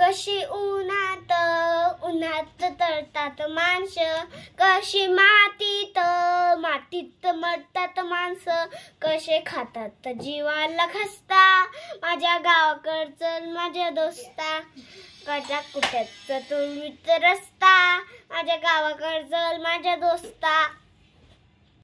कशी उन्हात उन्हात तळतात माणसं. कशी मातीत मातीत मरतात माणसं. कसे खातात जीवाला खसता. माझ्या गावाकडचं माझ्या दोस्ता. कटा कुट्याचा तुम्ही रस्ता. माझ्या गावाकडचं माझ्या दोस्ता.